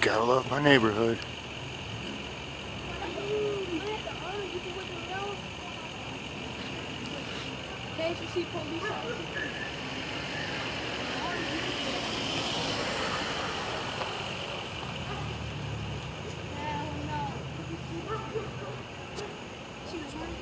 Gotta love my neighborhood. She was running.